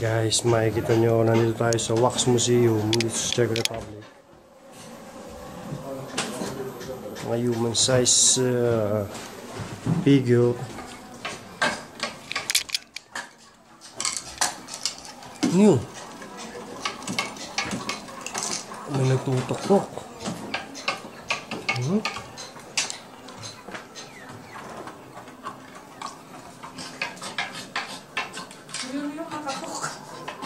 Guys, makikita nyo, nandito tayo sa Wax Museum dito sa Czech Republic. Mga human size uh, figure. Ano yun? May nagtutok-tok. Hmm? Yun yung nakakok.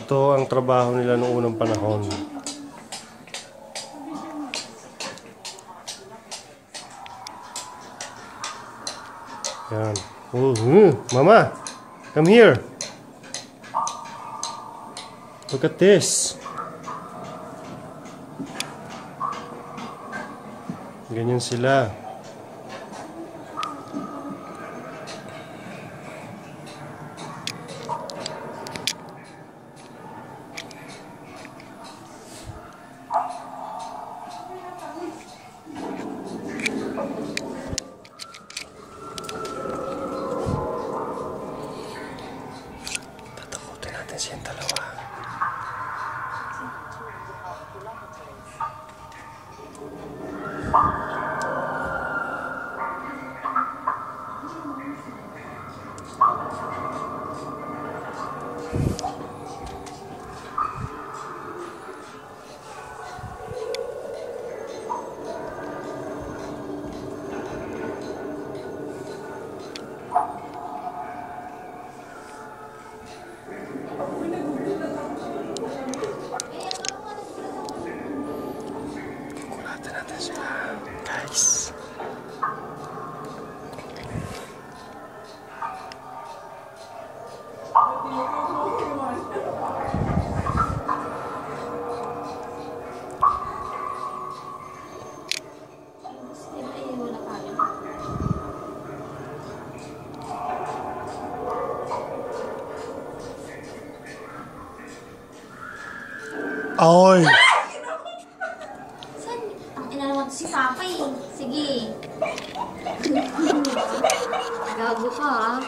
Ito ang trabaho nila noong unang panahon. Yan. Oh, hmm. Mama, come here. Look at this. Ganyan sila. Oy! Saan? Ang ina naman to si Papa eh. Sige. Gago ka ah.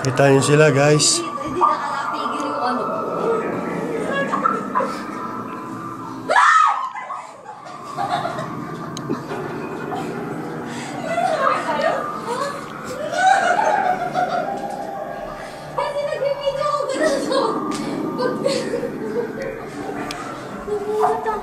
Kita niyo sila guys. 진짜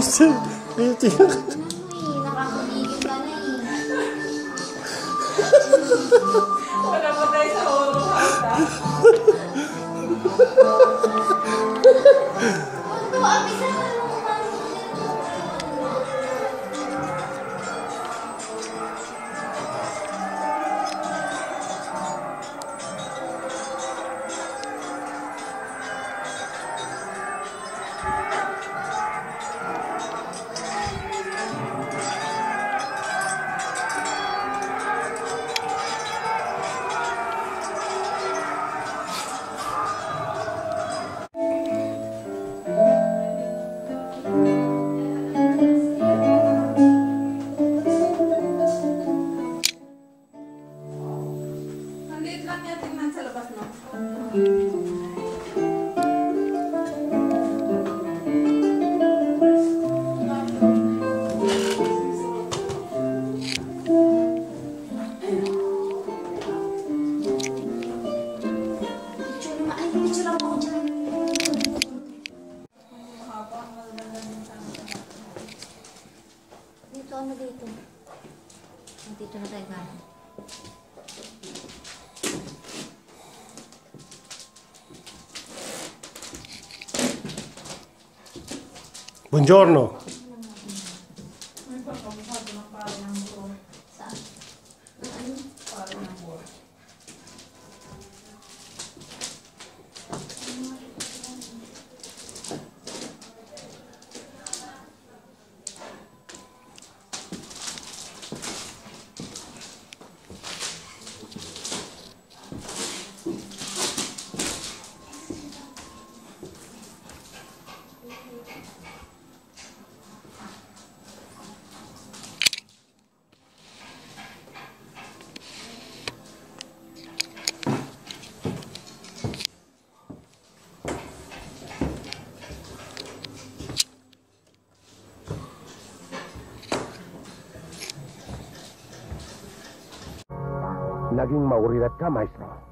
Ano eh, nakakabigil ka na eh. Wala pa tayo sa horror house, ah. Ano, abi sa Dito, Dito na tayo galing. Buongiorno. Naging maurit ka, maestro.